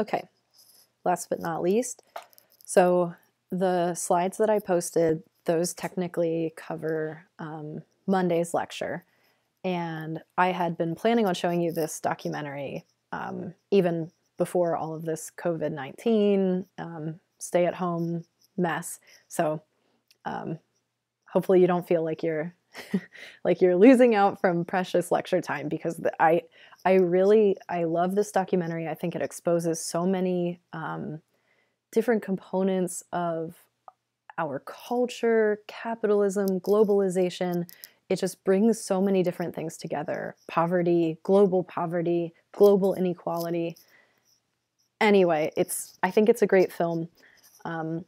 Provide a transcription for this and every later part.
Okay, last but not least, so the slides that I posted, those technically cover um, Monday's lecture. And I had been planning on showing you this documentary um, even before all of this COVID 19 um, stay at home mess. So um, hopefully you don't feel like you're like you're losing out from precious lecture time because the, I I really I love this documentary. I think it exposes so many um, different components of our culture, capitalism, globalization. It just brings so many different things together poverty, global poverty, global inequality. Anyway, it's I think it's a great film. Um,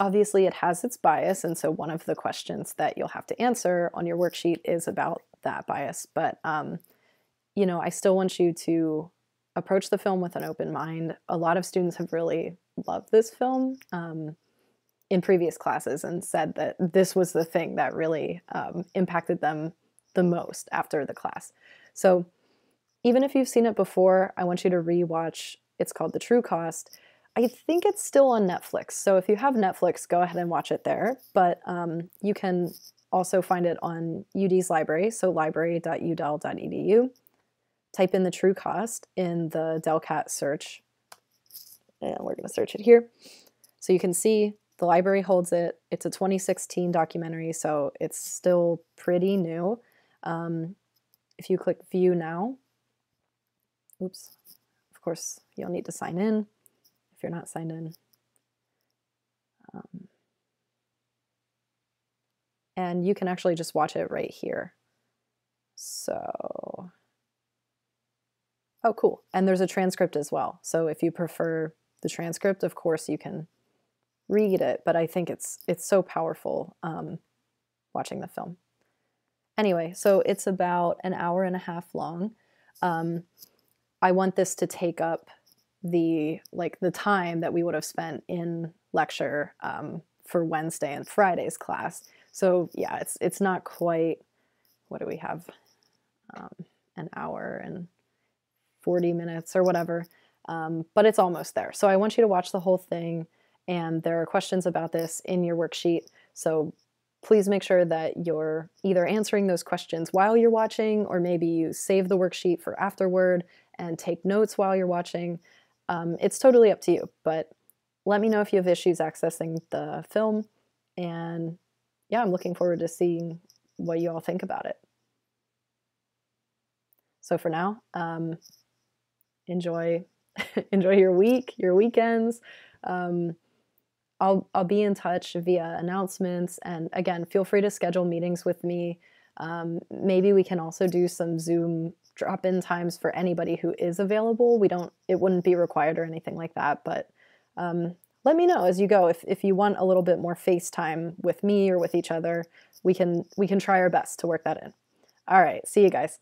obviously, it has its bias, and so one of the questions that you'll have to answer on your worksheet is about that bias. But um, you know, I still want you to approach the film with an open mind. A lot of students have really loved this film um, in previous classes and said that this was the thing that really um, impacted them the most after the class. So even if you've seen it before, I want you to rewatch. It's called The True Cost. I think it's still on Netflix. So if you have Netflix, go ahead and watch it there. But um, you can also find it on UD's library, so library.udel.edu. Type in the true cost in the Delcat search and we're going to search it here. So you can see the library holds it. It's a 2016 documentary, so it's still pretty new. Um, if you click view now, oops, of course you'll need to sign in if you're not signed in. Um, and you can actually just watch it right here. So, oh, cool. And there's a transcript as well. So if you prefer the transcript, of course, you can read it, but I think it's it's so powerful um, watching the film. Anyway, so it's about an hour and a half long. Um, I want this to take up the like the time that we would have spent in lecture um, for Wednesday and Friday's class. So yeah, it's it's not quite. What do we have? Um, an hour and 40 minutes or whatever um, but it's almost there. So I want you to watch the whole thing, and there are questions about this in your worksheet. So please make sure that you're either answering those questions while you're watching, or maybe you save the worksheet for afterward and take notes while you're watching. Um, it's totally up to you, but let me know if you have issues accessing the film. And yeah, I'm looking forward to seeing what you all think about it. So for now, um, enjoy enjoy your week, your weekends. Um, I'll I'll be in touch via announcements, and again, feel free to schedule meetings with me. Um, maybe we can also do some Zoom drop-in times for anybody who is available. We don't; it wouldn't be required or anything like that. But um, let me know as you go if if you want a little bit more FaceTime with me or with each other. We can we can try our best to work that in. All right, see you guys.